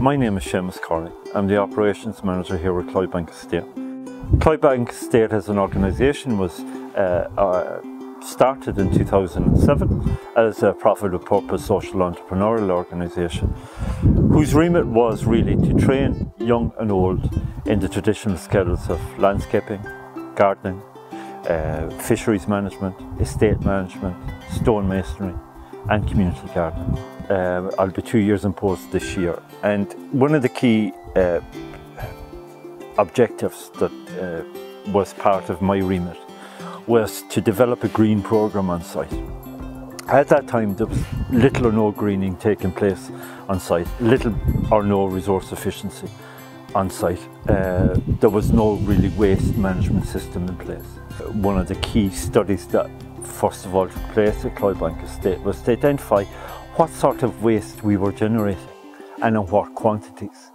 My name is Seamus Corry. I'm the operations manager here at Cloybank Estate. Cloybank Estate as an organisation was uh, uh, started in 2007 as a profit with purpose social entrepreneurial organisation whose remit was really to train young and old in the traditional skills of landscaping, gardening, uh, fisheries management, estate management, stonemasonry and community garden. Uh, I'll be two years in post this year and one of the key uh, objectives that uh, was part of my remit was to develop a green program on site. At that time there was little or no greening taking place on site, little or no resource efficiency on site. Uh, there was no really waste management system in place. One of the key studies that first of all took place at Cloybank Estate was to identify what sort of waste we were generating and in what quantities.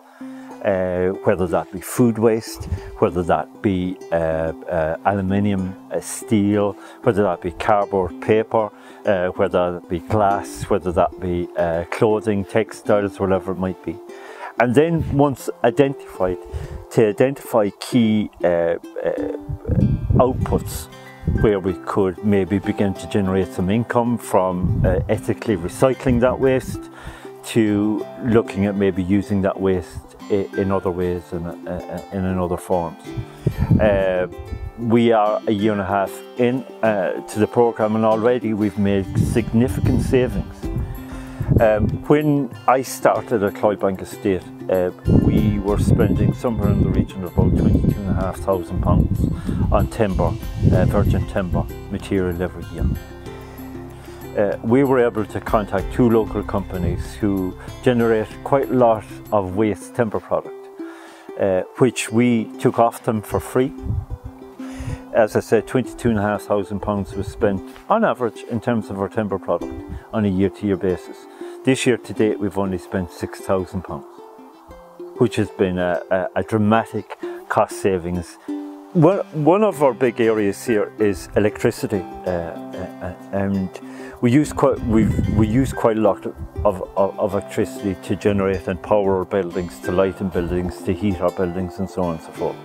Uh, whether that be food waste, whether that be uh, uh, aluminium, uh, steel, whether that be cardboard paper, uh, whether that be glass, whether that be uh, clothing, textiles, whatever it might be. And then once identified, to identify key outputs where we could maybe begin to generate some income from uh, ethically recycling that waste to looking at maybe using that waste in other ways and in, in other forms. Uh, we are a year and a half in uh, to the programme and already we've made significant savings. Um, when I started at Cloybank Estate, uh, were spending somewhere in the region of about £22,500 on timber, uh, virgin timber material every year. Uh, we were able to contact two local companies who generate quite a lot of waste timber product, uh, which we took off them for free. As I said, £22,500 was spent on average in terms of our timber product on a year to year basis. This year to date, we've only spent £6,000 which has been a, a, a dramatic cost savings. One, one of our big areas here is electricity, uh, uh, and we use quite we we use quite a lot of, of, of, electricity to generate and power our buildings, to light in buildings, to heat our buildings, and so on and so forth.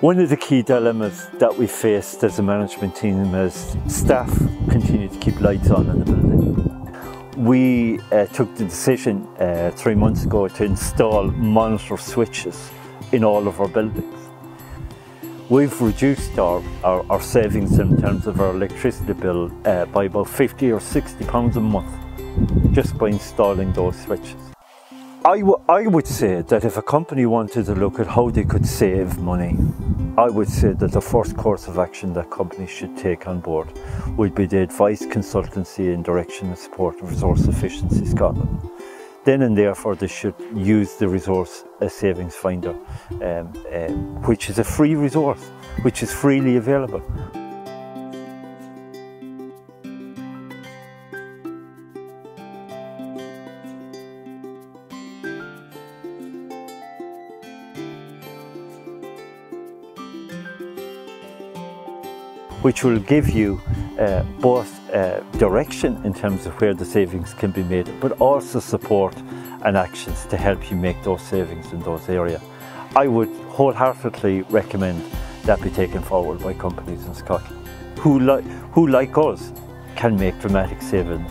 One of the key dilemmas that we faced as a management team is staff continue to keep lights on in the building we uh, took the decision uh, three months ago to install monitor switches in all of our buildings. We've reduced our, our, our savings in terms of our electricity bill uh, by about 50 or 60 pounds a month just by installing those switches. I, I would say that if a company wanted to look at how they could save money, I would say that the first course of action that companies should take on board would be the advice, consultancy and direction and support of Resource Efficiency Scotland. Then and therefore they should use the resource a savings finder, um, um, which is a free resource, which is freely available. Which will give you uh, both uh, direction in terms of where the savings can be made, but also support and actions to help you make those savings in those areas. I would wholeheartedly recommend that be taken forward by companies in Scotland who, li who like us, can make dramatic savings